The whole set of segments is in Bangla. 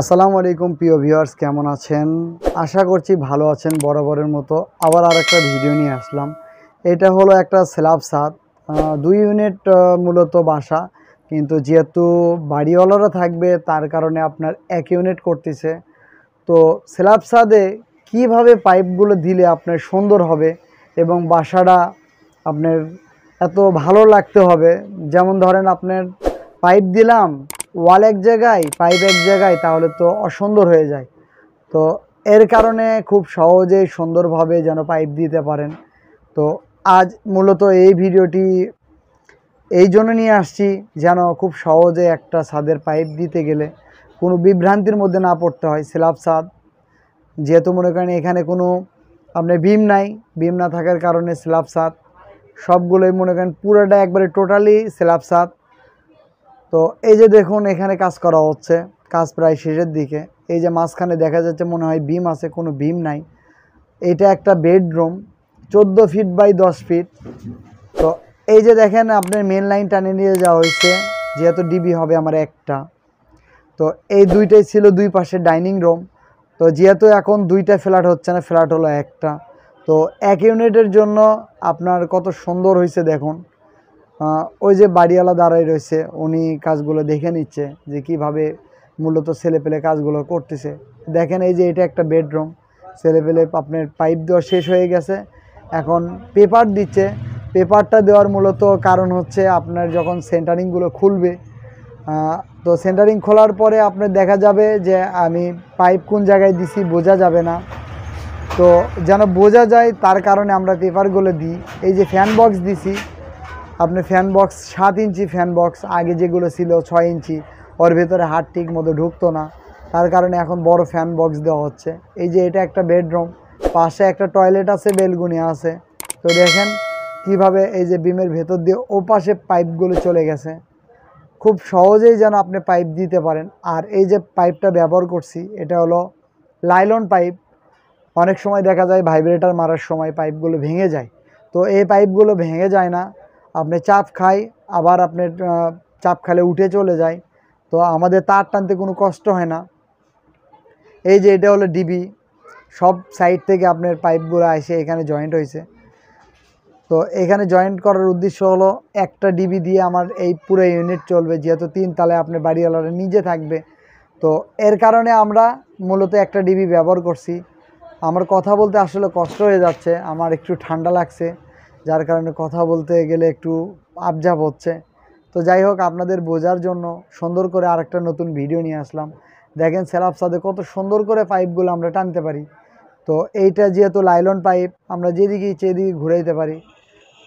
আসসালামু আলাইকুম প্রিয় ভিউয়ার্স কেমন আছেন? আশা করছি ভালো আছেন বরাবরের মতো। আবার আর একটা ভিডিও নিয়ে আসলাম। এটা হলো একটা স্ল্যাব আহ, দুই ইউনিট মূলত বাসা। কিন্তু যেহেতু বাড়িওয়ালারা থাকবে তার কারণে আপনার এক ইউনিট করতেছে। তো স্ল্যাব ছাদে কীভাবে পাইপগুলো দিলে আপনার সুন্দর হবে এবং বাসাটা আপনার এত ভালো লাগতে হবে? যেমন ধরেন আপনার পাইপ দিলাম ওয়াল এক জায়গায়, পাইপ এক জায়গায় তাহলে তো অসুন্দর হয়ে যায়। তো এর কারণে খুব সহজেই সুন্দরভাবে যেন পাইপ দিতে পারেন। তো আজ মূলত এই ভিডিওটি এই জন্য নিয়ে আসছি যেন খুব সহজে একটা ছাদের পাইপ দিতে গেলে কোনো বিভ্রান্তির মধ্যে না পড়তে হয়, স্ল্যাব ছাদ। যেহেতু মনে করেন এখানে কোনো আপনার বিম নাই বিম না থাকার কারণে স্ল্যাব ছাদ। সবগুলোই মনে করেন পুরোটা একবারে টোটালি স্ল্যাব ছাদ। তো এই যে দেখুন, এখানে কাজ করা হচ্ছে। কাজ প্রায় শেষের দিকে। এই যে মাঝখানে দেখা যাচ্ছে মনে হয় বিম আছে, কোনো বিম নাই। এটা একটা বেডরুম, চোদ্দ ফিট বাই দশ ফিট। তো এই যে দেখেন, আপনার মেন লাইন টানে নিয়ে যাওয়া হয়েছে। যেহেতু ডিবি হবে আমার একটা। তো এই দুইটাই ছিল দুই পাশে ডাইনিং রুম। তো যেহেতু এখন দুইটা ফ্ল্যাট হচ্ছে না, ফ্ল্যাট হলো একটা। তো এক ইউনিটের জন্য আপনার কত সুন্দর হয়েছে দেখুন। ওই যে বাড়িওয়ালা দাঁড়াই রয়েছে, উনি কাজগুলো দেখে নিচ্ছে যে কীভাবে মূলত ছেলেপেলে কাজগুলো করতেছে। দেখেন এই যে এটা একটা বেডরুম, ছেলেপেলে আপনার পাইপ দেওয়া শেষ হয়ে গেছে। এখন পেপার দিচ্ছে, পেপারটা দেওয়ার মূলত কারণ হচ্ছে আপনার যখন সেন্টারিংগুলো খুলবে তো সেন্টারিং খোলার পরে আপনার দেখা যাবে যে আমি পাইপ কোন জায়গায় দিছি বোঝা যাবে না। তো যেন বোঝা যায় তার কারণে আমরা পেপারগুলো দিই। এই যে ফ্যান বক্স দিছি আপনি ফ্যান বক্স সাত ইঞ্চি ফ্যান বক্স আগে যেগুলো ছিল ছয় ইঞ্চি, ওর ভেতরে হাত ঠিক মতো ঢুকতো না। তার কারণে এখন বড় ফ্যান বক্স দেওয়া হচ্ছে। এই যে এটা একটা বেডরুম পাশে একটা টয়লেট আছে, বেলগুনি আছে। তো দেখেন কীভাবে এই যে বিমের ভেতর দিয়ে ও পাশে পাইপগুলো চলে গেছে। খুব সহজেই যেন আপনি পাইপ দিতে পারেন। আর এই যে পাইপটা ব্যবহার করছি, এটা হলো লাইলন পাইপ অনেক সময় দেখা যায় ভাইব্রেটার মারার সময় পাইপগুলো ভেঙে যায়। তো এই পাইপগুলো ভেঙে যায় না। আপনি চাপ খাই, আবার আপনার চাপ খালে উঠে চলে যায়। তো আমাদের তার টানতে কোনো কষ্ট হয় না। এই যে এটা হলো ডিবি, সব সাইড থেকে আপনার পাইপগুলো এসে এখানে জয়েন্ট হয়েছে। তো এখানে জয়েন্ট করার উদ্দেশ্য হলো একটা ডিবি দিয়ে আমার এই পুরো ইউনিট চলবে, যেহেতু তিন তালে আপনার বাড়িওয়ালারা নিজে থাকবে। তো এর কারণে আমরা মূলত একটা ডিবি ব্যবহার করছি। আমার কথা বলতে আসলে কষ্ট হয়ে যাচ্ছে, আমার একটু ঠান্ডা লাগছে। যার কারণে কথা বলতে গেলে একটু আবজাব হচ্ছে। তো যাই হোক, আপনাদের বোঝার জন্য সুন্দর করে আরেকটা নতুন ভিডিও নিয়ে আসলাম। দেখেন সেলাপ সাদে কত সুন্দর করে পাইপগুলো আমরা টানতে পারি। তো এইটা যেহেতু লাইলন পাইপ আমরা যেদিকে ইচ্ছে এদিকে ঘুরাইতে পারি।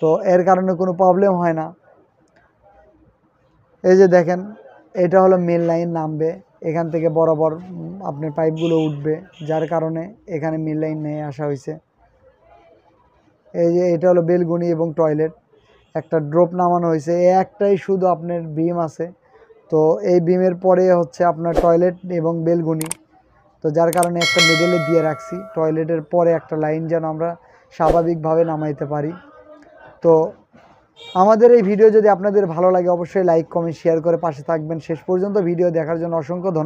তো এর কারণে কোনো প্রবলেম হয় না। এই যে দেখেন, এটা হলো মেন লাইন নামবে। এখান থেকে বরাবর আপনার পাইপগুলো উঠবে, যার কারণে এখানে মেন লাইন নিয়ে আসা হয়েছে। এই যে এটা হলো বেলগুনি এবং টয়লেট। একটা ড্রপ নামানো হয়েছে। একটাই শুধু আপনার বিম আছে। তো এই বিমের পরে হচ্ছে আপনার টয়লেট এবং বেলগুনি। তো যার কারণে একটা মিডলে দিয়ে রাখছি। টয়লেটের পরে একটা লাইন যেন আমরা স্বাভাবিকভাবে নামাইতে পারি। তো আমাদের এই ভিডিও যদি আপনাদের ভালো লাগে, অবশ্যই লাইক কমেন্ট শেয়ার করে পাশে থাকবেন। শেষ পর্যন্ত ভিডিও দেখার জন্য অসংখ্য ধন্যবাদ।